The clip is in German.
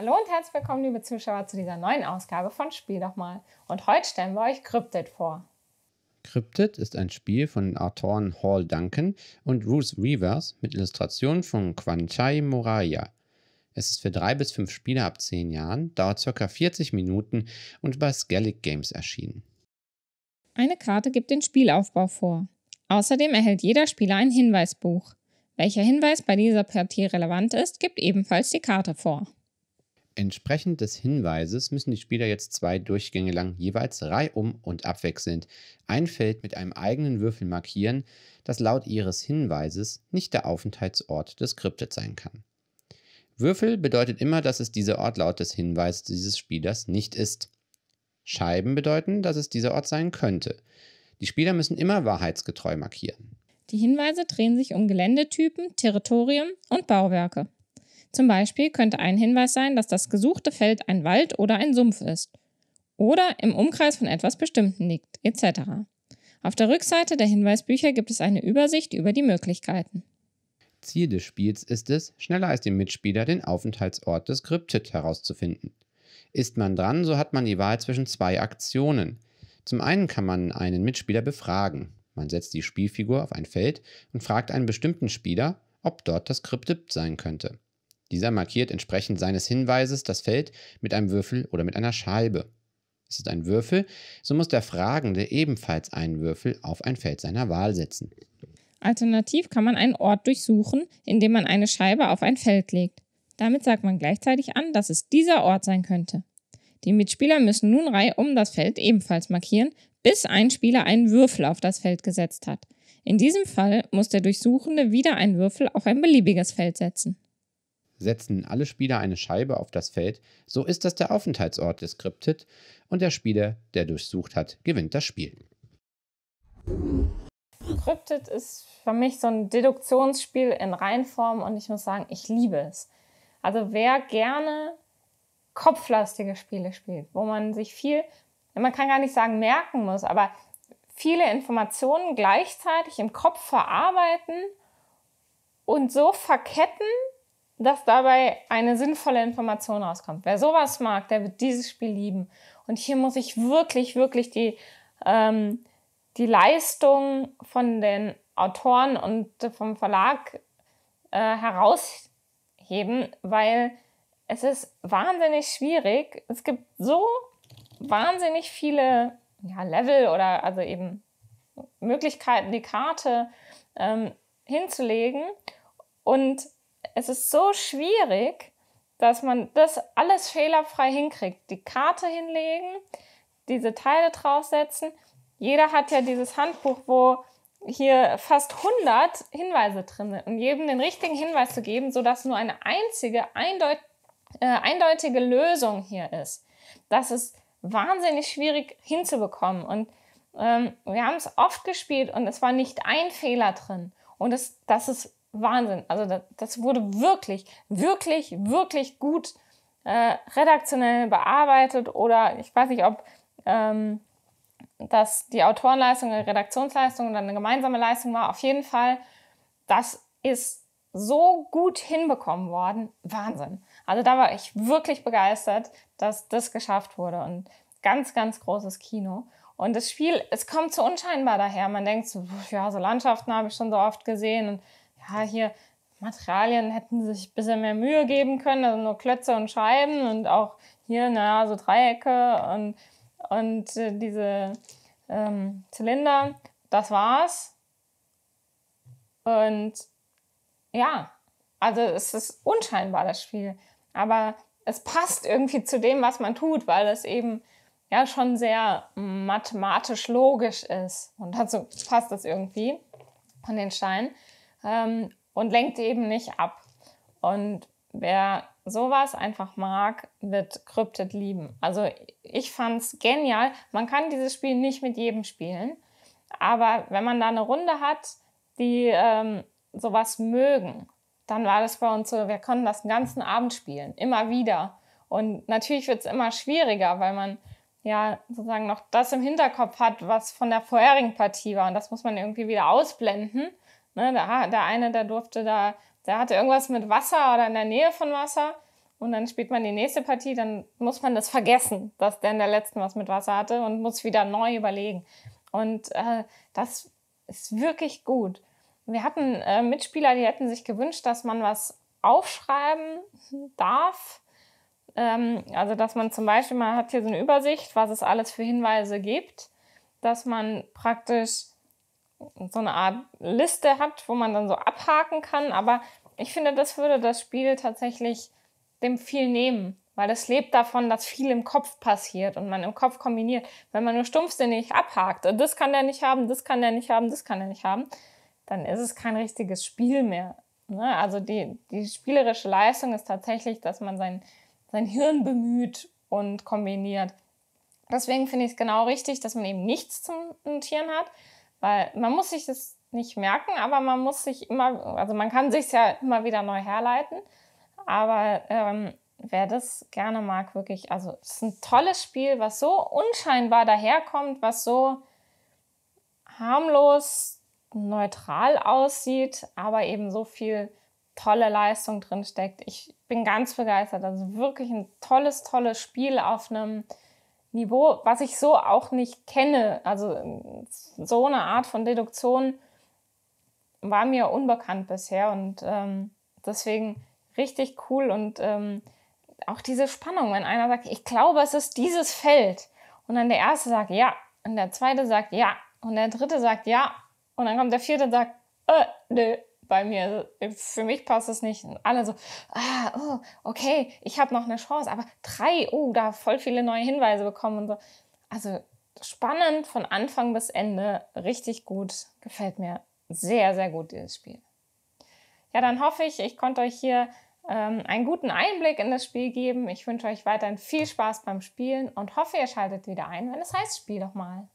Hallo und herzlich willkommen, liebe Zuschauer, zu dieser neuen Ausgabe von Spiel doch mal. Und heute stellen wir euch Cryptid vor. Cryptid ist ein Spiel von den Autoren Hall Duncan und Bruce Reavers mit Illustrationen von Kwanchai Moraya. Es ist für drei bis fünf Spieler ab zehn Jahren, dauert ca. 40 Minuten und bei Skellig Games erschienen. Eine Karte gibt den Spielaufbau vor. Außerdem erhält jeder Spieler ein Hinweisbuch. Welcher Hinweis bei dieser Partie relevant ist, gibt ebenfalls die Karte vor. Entsprechend des Hinweises müssen die Spieler jetzt zwei Durchgänge lang jeweils reihum und abwechselnd ein Feld mit einem eigenen Würfel markieren, das laut ihres Hinweises nicht der Aufenthaltsort des Kryptet sein kann. Würfel bedeutet immer, dass es dieser Ort laut des Hinweises dieses Spielers nicht ist. Scheiben bedeuten, dass es dieser Ort sein könnte. Die Spieler müssen immer wahrheitsgetreu markieren. Die Hinweise drehen sich um Geländetypen, Territorien und Bauwerke. Zum Beispiel könnte ein Hinweis sein, dass das gesuchte Feld ein Wald oder ein Sumpf ist. Oder im Umkreis von etwas Bestimmten liegt, etc. Auf der Rückseite der Hinweisbücher gibt es eine Übersicht über die Möglichkeiten. Ziel des Spiels ist es, schneller als die Mitspieler den Aufenthaltsort des Kryptid herauszufinden. Ist man dran, so hat man die Wahl zwischen zwei Aktionen. Zum einen kann man einen Mitspieler befragen. Man setzt die Spielfigur auf ein Feld und fragt einen bestimmten Spieler, ob dort das Kryptid sein könnte. Dieser markiert entsprechend seines Hinweises das Feld mit einem Würfel oder mit einer Scheibe. Ist es ein Würfel, so muss der Fragende ebenfalls einen Würfel auf ein Feld seiner Wahl setzen. Alternativ kann man einen Ort durchsuchen, indem man eine Scheibe auf ein Feld legt. Damit sagt man gleichzeitig an, dass es dieser Ort sein könnte. Die Mitspieler müssen nun reihum das Feld ebenfalls markieren, bis ein Spieler einen Würfel auf das Feld gesetzt hat. In diesem Fall muss der Durchsuchende wieder einen Würfel auf ein beliebiges Feld setzen. Setzen alle Spieler eine Scheibe auf das Feld, so ist das der Aufenthaltsort des Kryptid und der Spieler, der durchsucht hat, gewinnt das Spiel. Cryptid ist für mich so ein Deduktionsspiel in Reinform und ich muss sagen, ich liebe es. Also wer gerne kopflastige Spiele spielt, wo man sich viel, man kann gar nicht sagen merken muss, aber viele Informationen gleichzeitig im Kopf verarbeiten und so verketten, dass dabei eine sinnvolle Information rauskommt. Wer sowas mag, der wird dieses Spiel lieben. Und hier muss ich wirklich, wirklich die, ähm, die Leistung von den Autoren und vom Verlag äh, herausheben, weil es ist wahnsinnig schwierig. Es gibt so wahnsinnig viele ja, Level oder also eben Möglichkeiten, die Karte ähm, hinzulegen. Und es ist so schwierig, dass man das alles fehlerfrei hinkriegt. Die Karte hinlegen, diese Teile draufsetzen. Jeder hat ja dieses Handbuch, wo hier fast 100 Hinweise drin sind und jedem den richtigen Hinweis zu geben, sodass nur eine einzige eindeut äh, eindeutige Lösung hier ist. Das ist wahnsinnig schwierig hinzubekommen und ähm, wir haben es oft gespielt und es war nicht ein Fehler drin und das, das ist Wahnsinn. Also das, das wurde wirklich, wirklich, wirklich gut äh, redaktionell bearbeitet oder ich weiß nicht, ob ähm, das die Autorenleistung, die Redaktionsleistung oder eine gemeinsame Leistung war. Auf jeden Fall, das ist so gut hinbekommen worden. Wahnsinn. Also da war ich wirklich begeistert, dass das geschafft wurde und ganz, ganz großes Kino. Und das Spiel, es kommt so unscheinbar daher. Man denkt so, ja, so Landschaften habe ich schon so oft gesehen und ja, hier Materialien hätten sich ein bisschen mehr Mühe geben können, also nur Klötze und Scheiben und auch hier, naja, so Dreiecke und, und äh, diese ähm, Zylinder. Das war's. Und ja, also es ist unscheinbar, das Spiel. Aber es passt irgendwie zu dem, was man tut, weil es eben ja schon sehr mathematisch logisch ist. Und dazu passt es irgendwie von den Steinen ähm, und lenkt eben nicht ab. Und wer sowas einfach mag, wird Cryptid lieben. Also ich fand es genial. Man kann dieses Spiel nicht mit jedem spielen, aber wenn man da eine Runde hat, die ähm, sowas mögen, dann war das bei uns so, wir konnten das den ganzen Abend spielen, immer wieder. Und natürlich wird es immer schwieriger, weil man ja sozusagen noch das im Hinterkopf hat, was von der vorherigen Partie war. Und das muss man irgendwie wieder ausblenden. Ne, der, der eine, der durfte da, der hatte irgendwas mit Wasser oder in der Nähe von Wasser. und dann spielt man die nächste Partie, dann muss man das vergessen, dass der in der letzten was mit Wasser hatte und muss wieder neu überlegen. Und äh, das ist wirklich gut. Wir hatten äh, Mitspieler, die hätten sich gewünscht, dass man was aufschreiben darf. Ähm, also, dass man zum Beispiel, man hat hier so eine Übersicht, was es alles für Hinweise gibt, dass man praktisch so eine Art Liste hat, wo man dann so abhaken kann. Aber ich finde, das würde das Spiel tatsächlich dem viel nehmen, weil es lebt davon, dass viel im Kopf passiert und man im Kopf kombiniert. Wenn man nur stumpfsinnig abhakt, das kann der nicht haben, das kann der nicht haben, das kann er nicht haben, dann ist es kein richtiges Spiel mehr. Ne? Also die, die spielerische Leistung ist tatsächlich, dass man sein, sein Hirn bemüht und kombiniert. Deswegen finde ich es genau richtig, dass man eben nichts zum Notieren hat, weil man muss sich das nicht merken, aber man muss sich immer, also man kann sich ja immer wieder neu herleiten. Aber ähm, wer das gerne mag, wirklich, also es ist ein tolles Spiel, was so unscheinbar daherkommt, was so harmlos, neutral aussieht, aber eben so viel tolle Leistung drin steckt. Ich bin ganz begeistert. Also wirklich ein tolles, tolles Spiel auf einem Niveau, was ich so auch nicht kenne. Also so eine Art von Deduktion war mir unbekannt bisher und ähm, deswegen richtig cool und ähm, auch diese Spannung, wenn einer sagt, ich glaube, es ist dieses Feld. Und dann der erste sagt ja. Und der zweite sagt ja. Und der dritte sagt ja. Und dann kommt der vierte und sagt, äh, nö, bei mir, für mich passt es nicht. Alle so, ah, oh, okay, ich habe noch eine Chance, aber drei, oh, da voll viele neue Hinweise bekommen und so. Also spannend von Anfang bis Ende, richtig gut, gefällt mir sehr, sehr gut dieses Spiel. Ja, dann hoffe ich, ich konnte euch hier ähm, einen guten Einblick in das Spiel geben. Ich wünsche euch weiterhin viel Spaß beim Spielen und hoffe, ihr schaltet wieder ein, wenn es heißt, spiel doch mal.